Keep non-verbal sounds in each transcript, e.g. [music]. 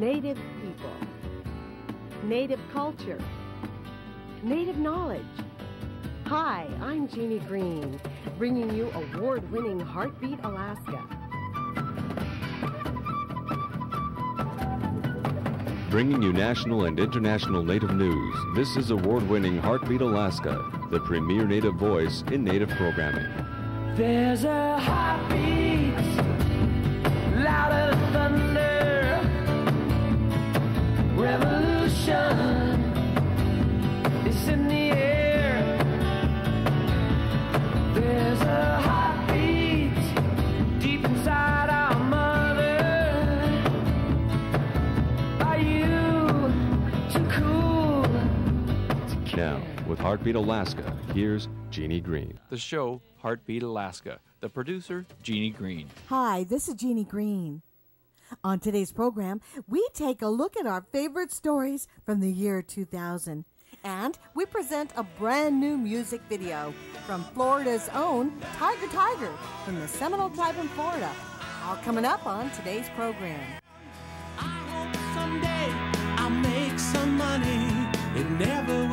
Native people, Native culture, Native knowledge. Hi, I'm Jeanie Greene, bringing you award winning Heartbeat Alaska. Bringing you national and international Native news, this is award winning Heartbeat Alaska, the premier Native voice in Native programming. There's a heartbeat louder than Heartbeat Alaska, here's Jeanie Greene. The show Heartbeat Alaska. The producer, Jeanie Greene. Hi, this is Jeanie Greene. On today's program, we take a look at our favorite stories from the year 2000. And we present a brand new music video from Florida's own Tiger Tiger from the Seminole Tribe in Florida. All coming up on today's program. Someday I'll make some money. It never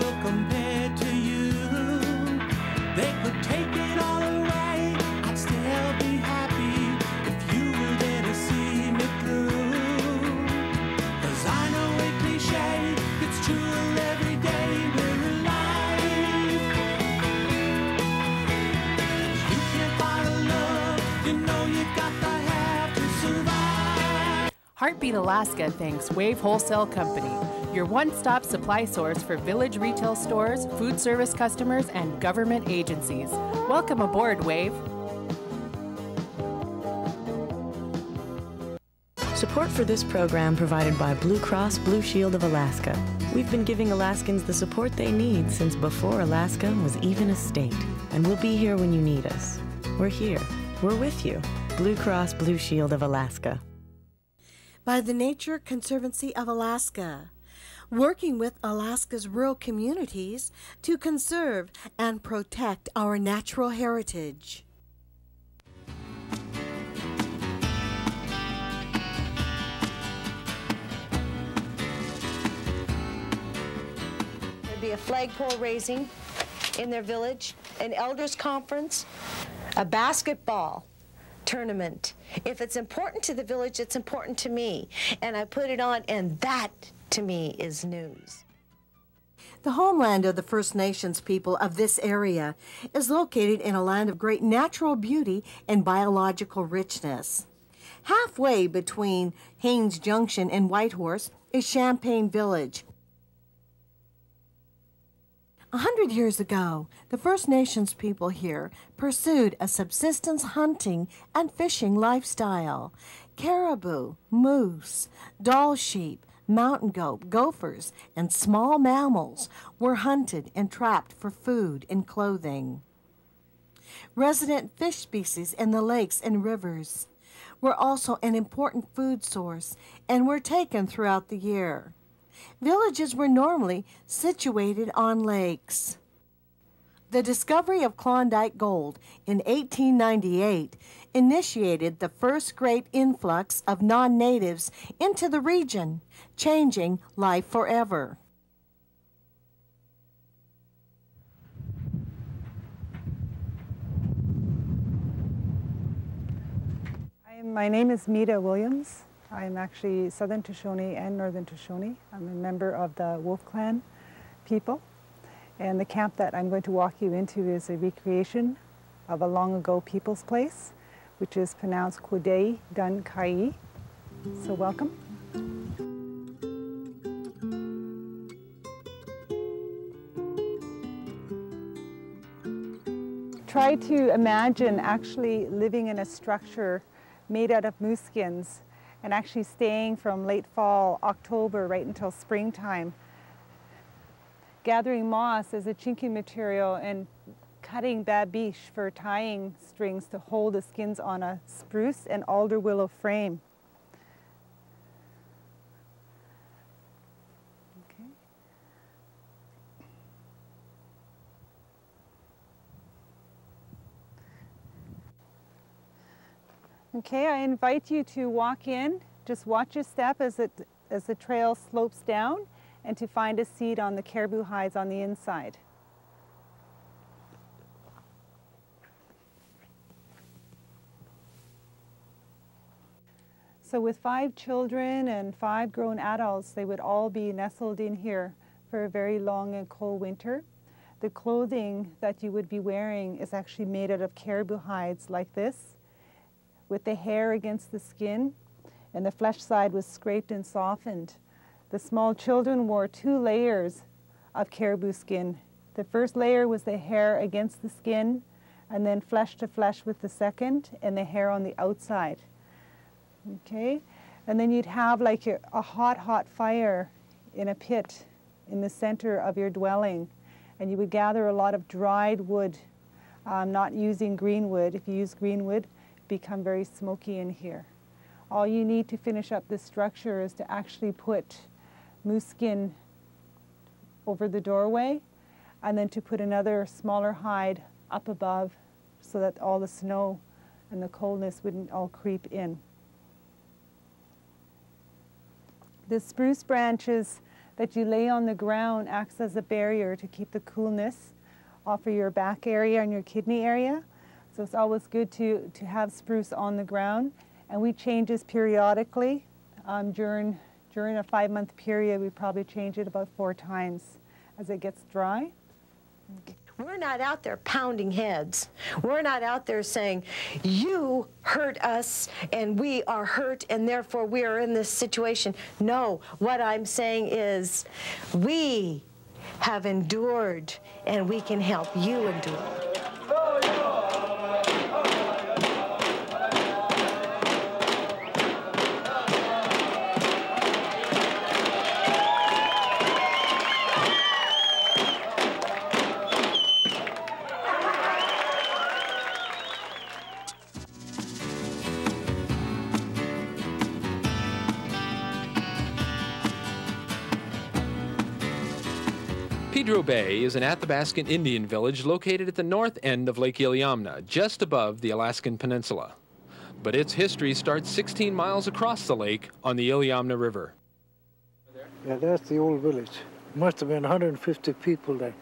Heartbeat Alaska thanks Wave Wholesale Company, your one stop supply source for village retail stores, food service customers, and government agencies. Welcome aboard, Wave. Support for this program provided by Blue Cross Blue Shield of Alaska. We've been giving Alaskans the support they need since before Alaska was even a state. And we'll be here when you need us. We're here. We're with you. Blue Cross Blue Shield of Alaska. By the Nature Conservancy of Alaska, working with Alaska's rural communities to conserve and protect our natural heritage. There'd be a flagpole raising in their village, an elders conference, a basketball tournament. If it's important to the village, it's important to me. And I put it on, and that to me is news. The homeland of the First Nations people of this area is located in a land of great natural beauty and biological richness. Halfway between Haines Junction and Whitehorse is Champagne Village. A hundred years ago, the First Nations people here pursued a subsistence hunting and fishing lifestyle. Caribou, moose, Dall sheep, mountain goat, gophers, and small mammals were hunted and trapped for food and clothing. Resident fish species in the lakes and rivers were also an important food source and were taken throughout the year. Villages were normally situated on lakes. The discovery of Klondike gold in 1898 initiated the first great influx of non natives into the region, changing life forever. My name is Mita Williams. I'm actually Southern Tutchone and Northern Tutchone. I'm a member of the Wolf Clan people. And the camp that I'm going to walk you into is a recreation of a long ago people's place, which is pronounced Kwodei Dun Kai. So welcome. Try to imagine actually living in a structure made out of moose skins and actually staying from late fall, October, right until springtime. Gathering moss as a chinking material and cutting babiche for tying strings to hold the skins on a spruce and alder willow frame. Okay, I invite you to walk in. Just watch your step as it as the trail slopes down and to find a seat on the caribou hides on the inside. So with five children and five grown adults, they would all be nestled in here for a very long and cold winter. The clothing that you would be wearing is actually made out of caribou hides like this, with the hair against the skin, and the flesh side was scraped and softened. The small children wore two layers of caribou skin. The first layer was the hair against the skin, and then flesh to flesh with the second, and the hair on the outside. Okay? And then you'd have like a, a hot, hot fire in a pit in the center of your dwelling. And you would gather a lot of dried wood, um, not using green wood. If you use green wood, become very smoky in here. All you need to finish up this structure is to actually put moose skin over the doorway and then to put another smaller hide up above so that all the snow and the coldness wouldn't all creep in. The spruce branches that you lay on the ground acts as a barrier to keep the coolness off of your back area and your kidney area. So it's always good to, to have spruce on the ground. And we change this periodically. Um, during, during a five month period, we probably change it about four times as it gets dry. We're not out there pounding heads. We're not out there saying, you hurt us and we are hurt and therefore we are in this situation. No, what I'm saying is we have endured and we can help you endure. Pedro Bay is an Athabascan Indian village located at the north end of Lake Iliamna, just above the Alaskan Peninsula. But its history starts 16 miles across the lake on the Iliamna River. Yeah, that's the old village. Must have been 150 people there.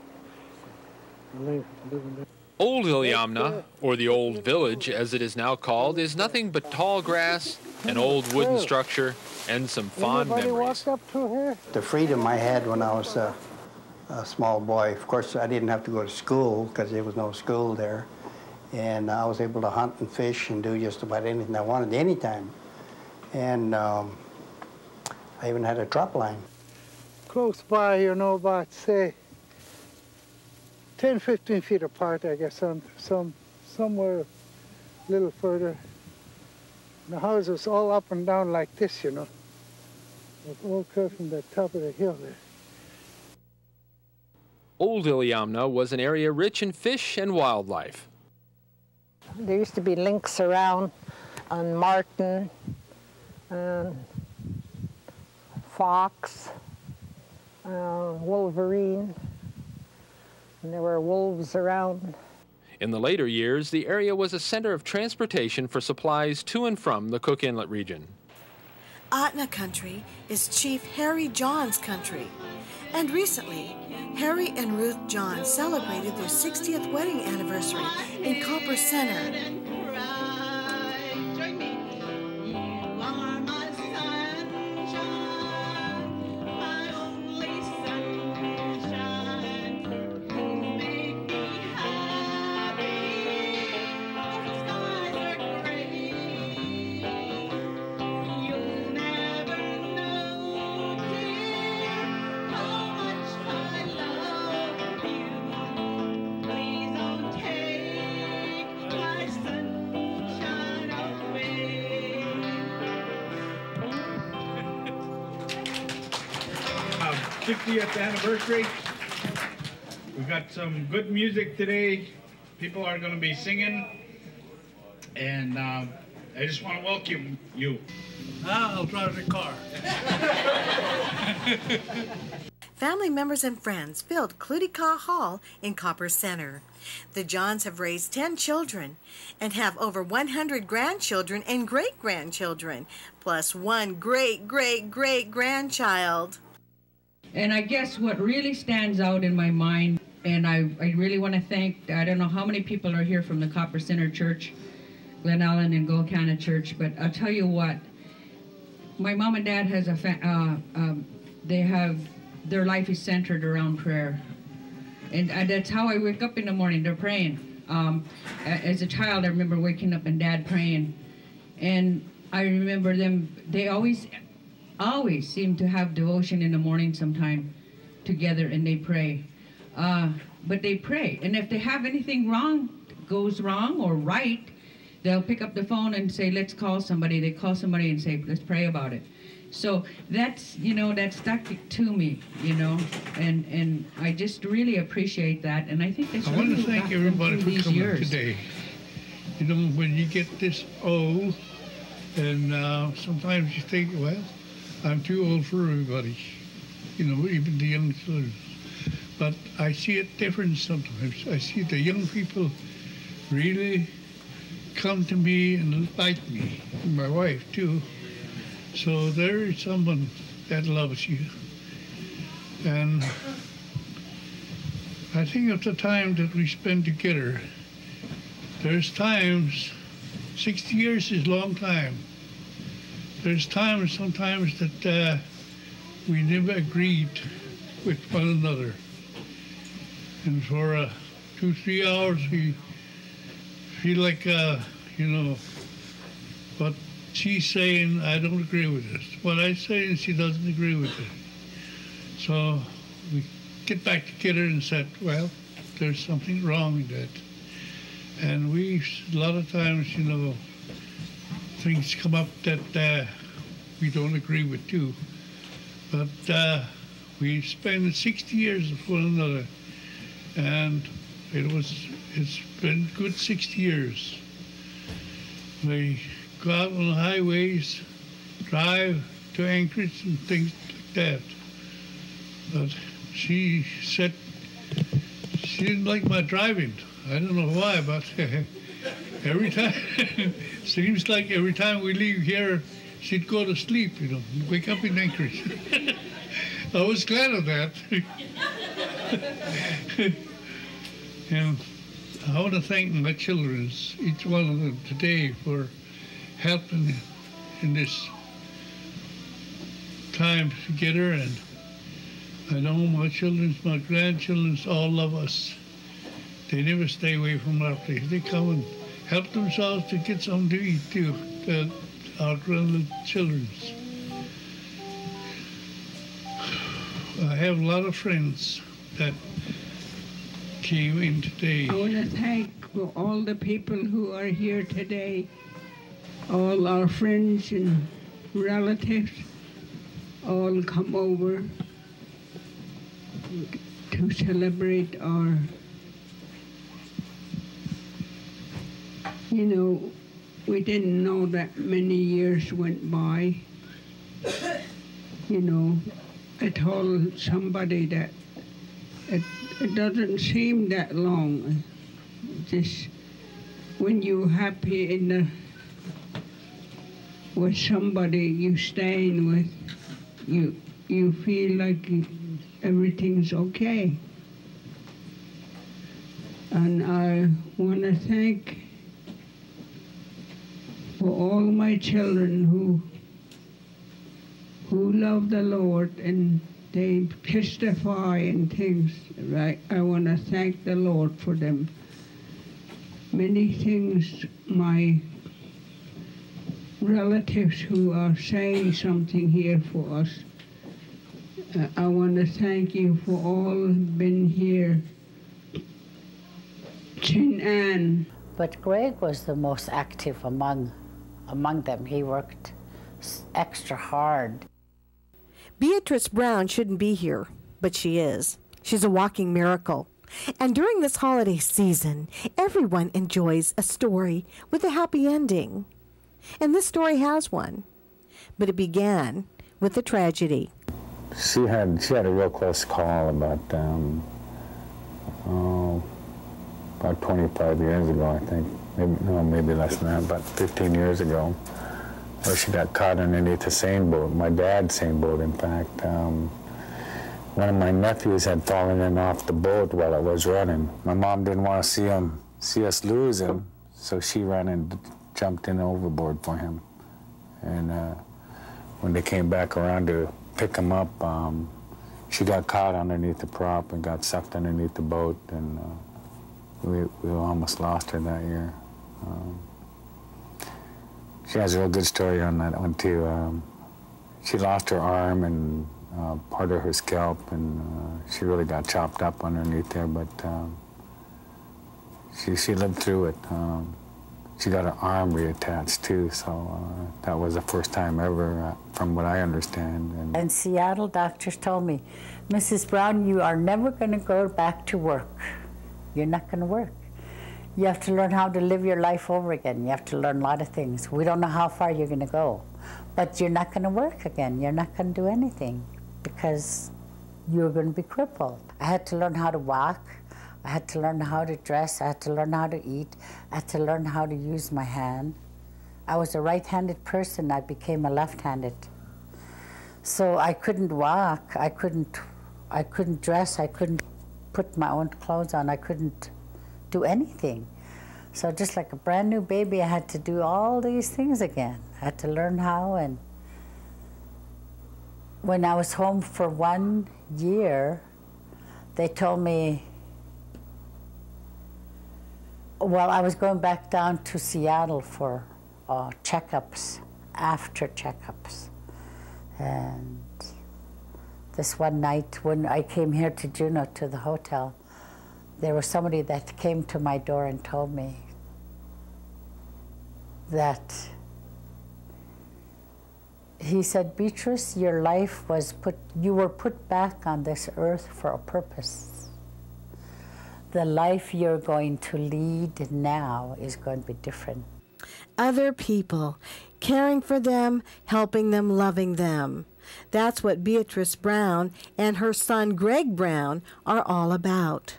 Old Iliamna, or the Old Village as it is now called, is nothing but tall grass, an old wooden structure, and some fond Anybody memories. walked up through here? The freedom I had when I was uh, a small boy, of course, I didn't have to go to school because there was no school there. And I was able to hunt and fish and do just about anything I wanted anytime. And um, I even had a drop line. Close by, you know, about, say, 10, 15 feet apart, I guess, some, some, somewhere a little further. The houses all up and down like this, you know. With all clear from the top of the hill there. Old Iliamna was an area rich in fish and wildlife. There used to be lynx around, and marten, and fox, uh, wolverine, and there were wolves around. In the later years, the area was a center of transportation for supplies to and from the Cook Inlet region. Ahtna country is Chief Harry John's country. And recently, Harry and Ruth John celebrated their 60th wedding anniversary in Copper Center. 60th anniversary. We've got some good music today. People are going to be singing, and um, I just want to welcome you. I'll drive the car. [laughs] family members and friends filled Kluti-Kaah Hall in Copper Center. The Johns have raised 10 children and have over 100 grandchildren and great grandchildren, plus one great great great grandchild. And I guess what really stands out in my mind, and I, I really want to thank, I don't know how many people are here from the Copper Center Church, Glennallen and Gulkana Church, but I'll tell you what, my mom and dad has a, fa- uh, um, they have, their life is centered around prayer. And uh, that's how I wake up in the morning, they're praying. Um, as a child, I remember waking up and dad praying. And I remember them, they always always seem to have devotion in the morning sometime together and they pray. Uh, but they pray. And if they have anything wrong, goes wrong or right, they'll pick up the phone and say, let's call somebody. They call somebody and say, let's pray about it. So that's, you know, that stuck to me, you know, and, and I just really appreciate that. And I think that's I want to thank everybody for coming years. today. You know, when you get this old, and uh, sometimes you think, well, I'm too old for everybody. You know, even the young children. But I see it different sometimes. I see the young people really come to me and like me, and my wife too. So there is someone that loves you. And I think of the time that we spend together. There's times, 60 years is a long time. There's times sometimes that uh, we never agreed with one another. And for uh, two, three hours, we feel like, uh, you know, what she's saying, I don't agree with this. What I say, she doesn't agree with it. So we get back together and said, well, there's something wrong with that. And we, a lot of times, you know, things come up that uh, we don't agree with too. But uh, we spent 60 years with one another, and it was it's been good 60 years. We go out on the highways, drive to Anchorage and things like that. But she said she didn't like my driving. I don't know why, but [laughs] every time, [laughs] seems like every time we leave here, she'd go to sleep, you know, wake up in Anchorage. [laughs] I was glad of that. [laughs] and I want to thank my children, each one of them today, for helping in this time together. And I know my children, my grandchildren all love us. They never stay away from our place. They come and help themselves to get something to eat too, to our grandchildren. I have a lot of friends that came in today. I want to thank all the people who are here today, all our friends and relatives, all come over to celebrate our, you know, we didn't know that many years went by. You know, I told somebody that it, it doesn't seem that long. Just when you're happy in the with somebody you staying with, you you feel like everything's okay. And I want to thank for all my children who who love the Lord and they testify and things. Right? I want to thank the Lord for them. Many things my relatives who are saying something here for us. Uh, I want to thank you for all been here. Chin Ann. But Greg was the most active among among them. He worked extra hard. Beatrice Brown shouldn't be here, but she is. She's a walking miracle. And during this holiday season, everyone enjoys a story with a happy ending. And this story has one. But it began with a tragedy. she had she had a real close call about um, oh, about 25 years ago, I think. Maybe no, maybe less than that. About 15 years ago, where she got caught underneath a seine boat. My dad's seine boat, in fact. Um, one of my nephews had fallen in off the boat while it was running. My mom didn't want to see him, see us lose him, so she ran and jumped in overboard for him. And uh, when they came back around to pick him up, um, she got caught underneath the prop and got sucked underneath the boat, and uh, we, we almost lost her that year. Um, she has a real good story on that one too. Um, she lost her arm and uh, part of her scalp, and uh, she really got chopped up underneath there. But um, she she lived through it. Um, she got her arm reattached too, so uh, that was the first time ever, uh, from what I understand. And In Seattle, doctors told me, Mrs. Brown, you are never going to go back to work. You're not going to work. You have to learn how to live your life over again. You have to learn a lot of things. We don't know how far you're going to go, but you're not going to work again. You're not going to do anything because you're going to be crippled. I had to learn how to walk. I had to learn how to dress. I had to learn how to eat. I had to learn how to use my hand. I was a right-handed person. I became a left-handed. So I couldn't walk. I couldn't. I couldn't dress. I couldn't put my own clothes on. I couldn't do anything. So just like a brand new baby, I had to do all these things again. I had to learn how. And when I was home for one year, they told me well, I was going back down to Seattle for uh, checkups, after checkups. And this one night when I came here to Juneau to the hotel, there was somebody that came to my door and told me that he said, Beatrice, your life was put, you were put back on this earth for a purpose the life you're going to lead now is going to be different. Other people, caring for them, helping them, loving them. That's what Beatrice Brown and her son Greg Brown are all about.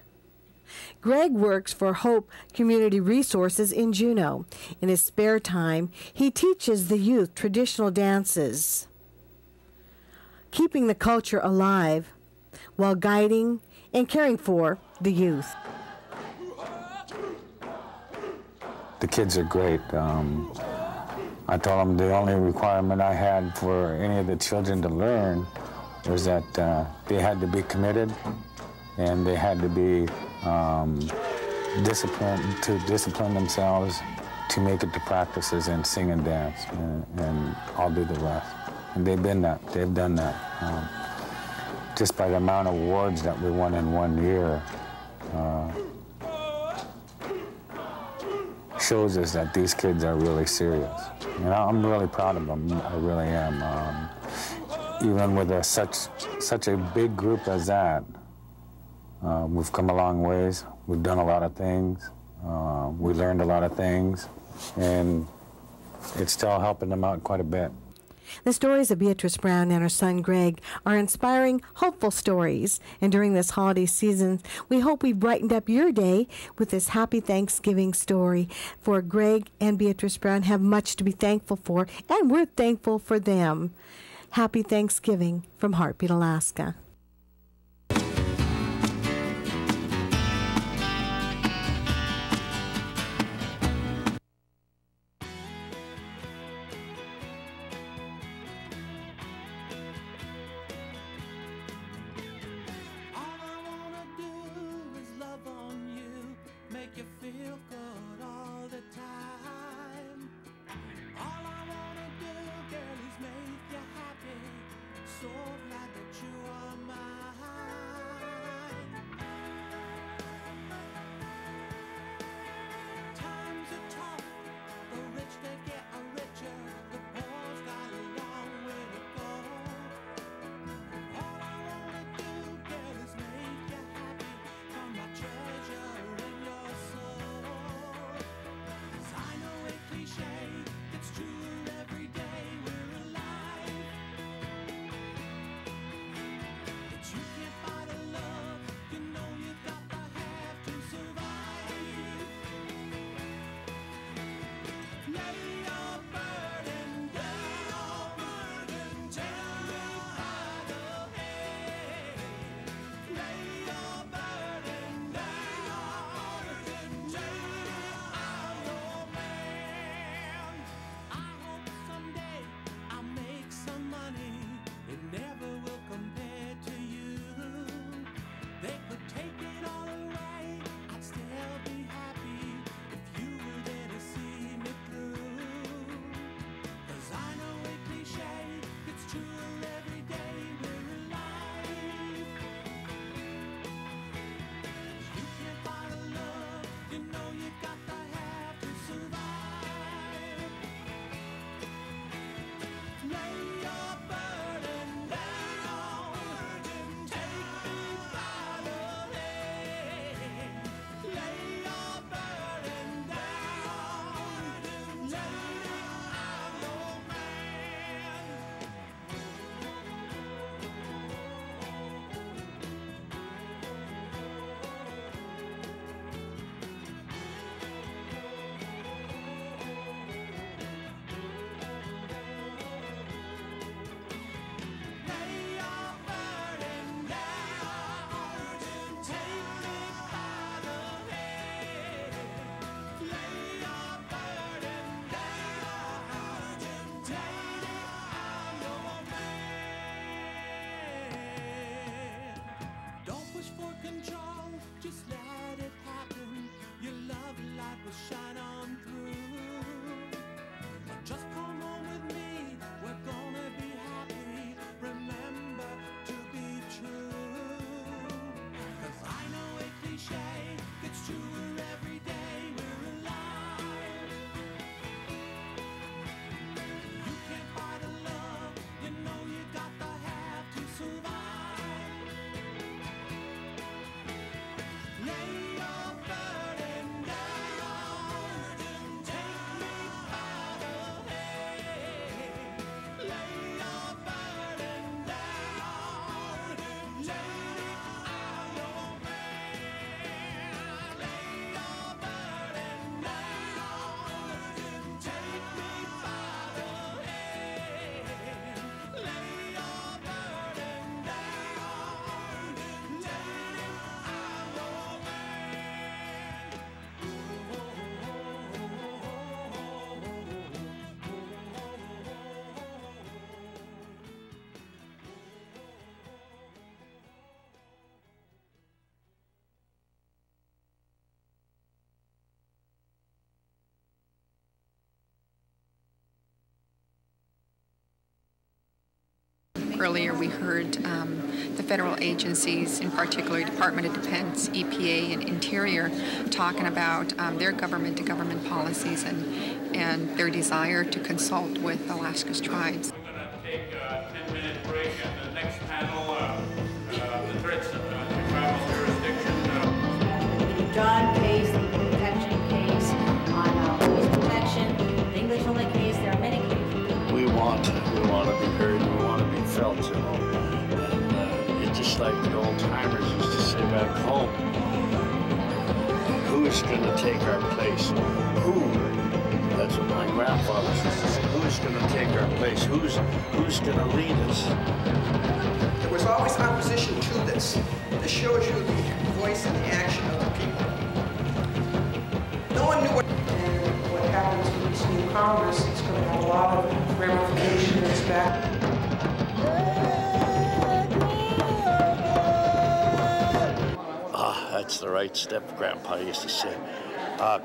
Greg works for Hope Community Resources in Juneau. In his spare time, he teaches the youth traditional dances, keeping the culture alive while guiding and caring for the youth. the kids are great. Um, I told them the only requirement I had for any of the children to learn was that uh, they had to be committed and they had to be um, disciplined to discipline themselves to make it to practices and sing and dance, and, and I'll do the rest. And they've been that. They've done that. Um, just by the amount of awards that we won in one year. Uh, shows us that these kids are really serious. Know, I'm really proud of them. I really am. Um, even with a, such such a big group as that, uh, we've come a long ways. We've done a lot of things. Uh, we learned a lot of things, and it's still helping them out quite a bit. The stories of Beatrice Brown and her son Greg are inspiring, hopeful stories. And during this holiday season, we hope we've brightened up your day with this happy Thanksgiving story. For Greg and Beatrice Brown have much to be thankful for, and we're thankful for them. Happy Thanksgiving from Heartbeat, Alaska. Earlier we heard um, the federal agencies, in particular Department of Defense, EPA, and Interior, talking about um, their government-to-government policies and, and their desire to consult with Alaska's tribes. Who's going to take our place who that's what my grandfather used to say who's going to take our place who's who's going to lead us There was always opposition to this. This shows you the voice and the action of the people. No one knew what. And what happens with this new Congress, it's going to have a lot of ramifications back. That's the right step grandpa used to say Ah,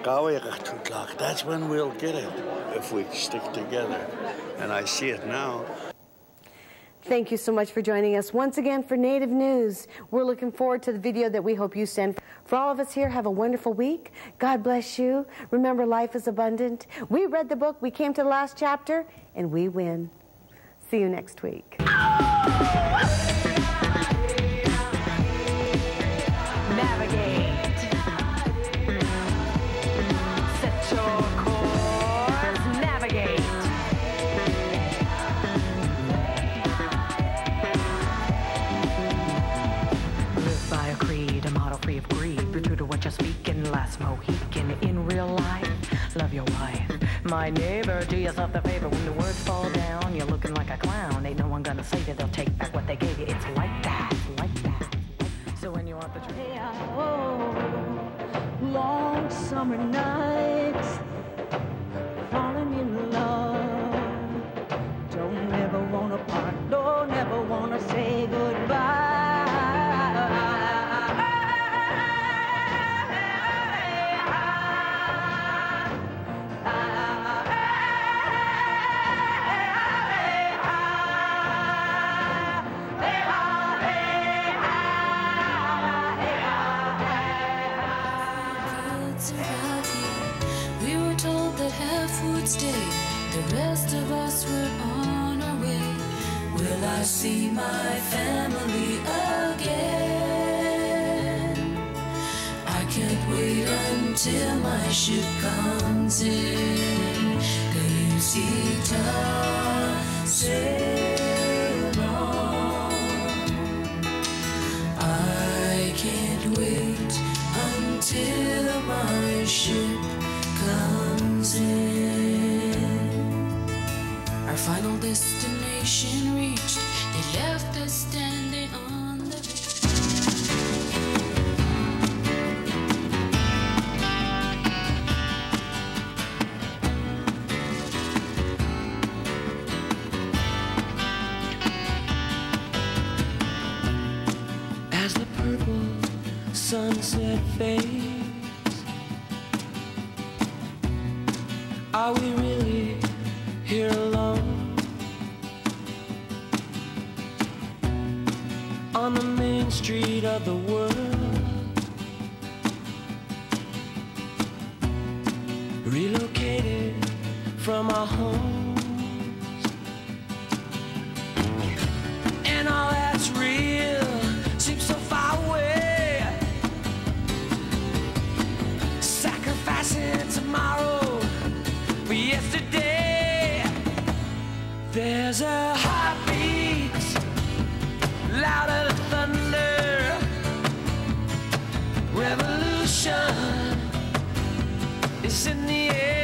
that's when we'll get it if we stick together and i see it now Thank you so much for joining us once again for Native News. We're looking forward to the video that we hope you send. For all of us here, have a wonderful week. God bless you. Remember, life is abundant. We read the book, we came to the last chapter, and we win. See you next week. Last Mohican in real life. Love your wife. My neighbor, do yourself the favor. When the words fall down, you're looking like a clown. Ain't no one gonna say that they'll take back what they gave you. It's like that, like that. So when you want the truth. Uh, oh, long summer nights, falling in love. Don't ever wanna part, don't ever wanna say destination reached, they left us standing on in the air.